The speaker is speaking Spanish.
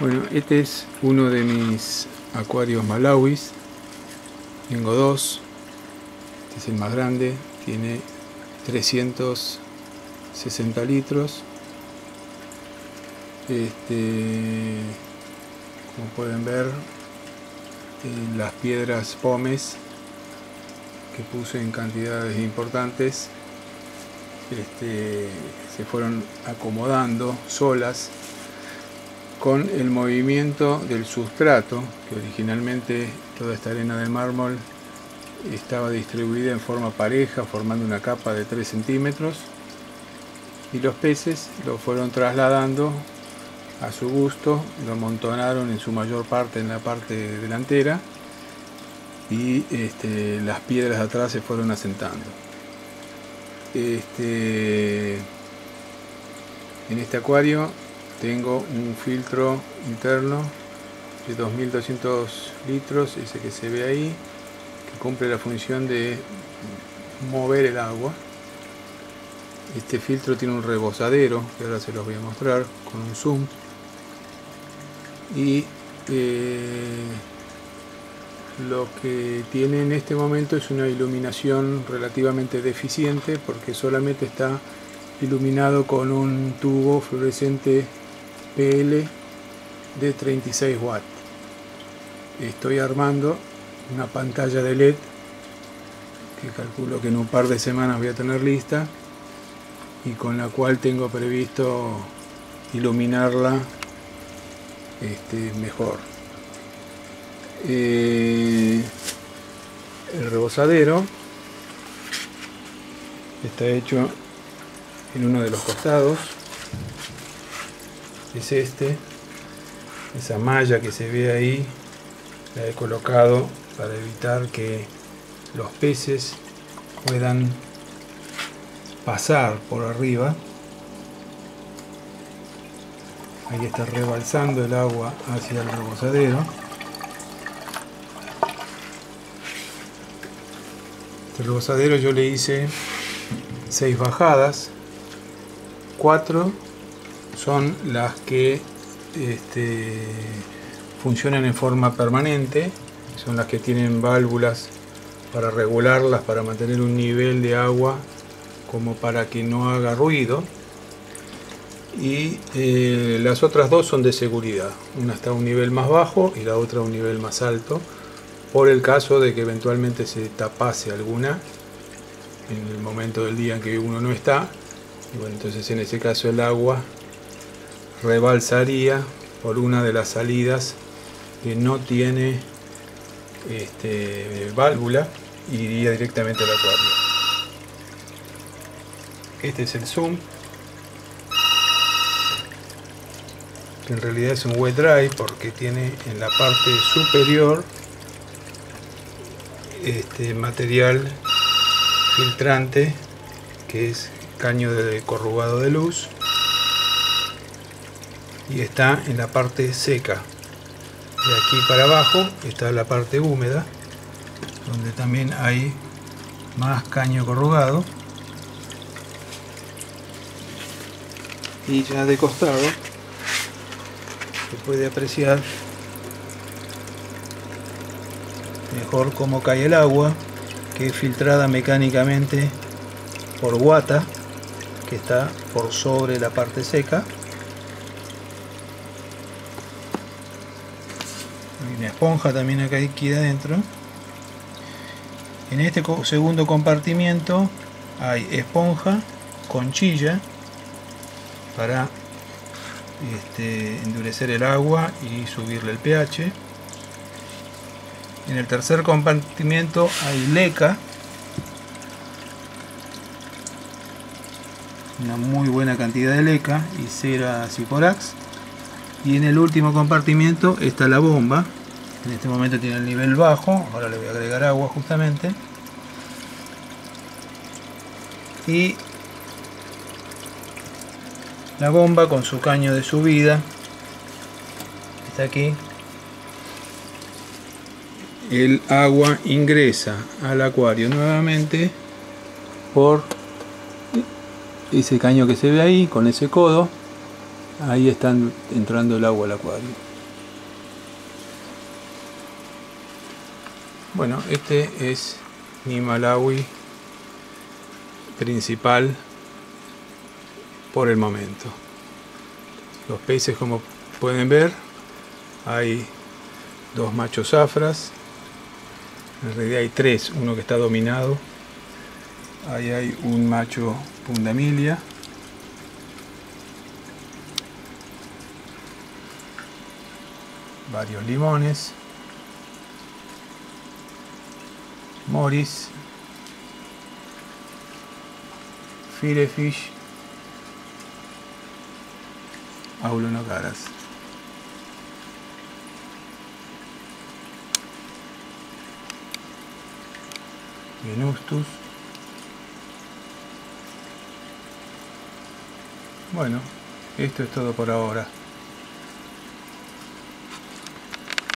Bueno, este es uno de mis acuarios malawis. Tengo dos. Este es el más grande. Tiene 360 litros. Este, como pueden ver, eh, las piedras pomes que puse en cantidades importantes este, se fueron acomodando solas con el movimiento del sustrato, que originalmente toda esta arena de mármol estaba distribuida en forma pareja, formando una capa de 3 centímetros, y los peces lo fueron trasladando a su gusto, lo amontonaron en su mayor parte en la parte delantera, y este, las piedras atrás se fueron asentando. Este, en este acuario tengo un filtro interno de 2200 litros, ese que se ve ahí, que cumple la función de mover el agua. Este filtro tiene un rebosadero, que ahora se los voy a mostrar con un zoom. Y eh, lo que tiene en este momento es una iluminación relativamente deficiente porque solamente está iluminado con un tubo fluorescente PL de 36 watts. Estoy armando una pantalla de LED que calculo que en un par de semanas voy a tener lista y con la cual tengo previsto iluminarla este, mejor. Eh, el rebosadero está hecho en uno de los costados es este esa malla que se ve ahí la he colocado para evitar que los peces puedan pasar por arriba. Ahí está rebalsando el agua hacia el rebosadero este rebosadero yo le hice seis bajadas cuatro son las que este, funcionan en forma permanente, son las que tienen válvulas para regularlas, para mantener un nivel de agua como para que no haga ruido. Y eh, las otras dos son de seguridad, una está a un nivel más bajo y la otra a un nivel más alto, por el caso de que eventualmente se tapase alguna en el momento del día en que uno no está. Bueno, entonces en ese caso el agua rebalsaría por una de las salidas que no tiene este, válvula y iría directamente al acuario. Este es el zoom, que en realidad es un wet dry porque tiene en la parte superior este material filtrante que es caño de corrugado de luz y está en la parte seca. De aquí para abajo está la parte húmeda, donde también hay más caño corrugado. Y ya de costado se puede apreciar mejor cómo cae el agua, que es filtrada mecánicamente por guata, que está por sobre la parte seca. Una esponja también acá aquí adentro. En este segundo compartimiento hay esponja conchilla para este, endurecer el agua y subirle el pH. En el tercer compartimiento hay leca una muy buena cantidad de leca y cera ciporax y en el último compartimiento está la bomba. En este momento tiene el nivel bajo. Ahora le voy a agregar agua justamente. Y la bomba con su caño de subida. Está aquí. El agua ingresa al acuario nuevamente por ese caño que se ve ahí con ese codo Ahí están entrando el agua al acuario. Bueno, este es mi Malawi principal por el momento. Los peces como pueden ver, hay dos machos zafras, en realidad hay tres, uno que está dominado, ahí hay un macho pundamilia, varios limones, moris, firefish, aulonocaras. Venustus. Bueno, esto es todo por ahora.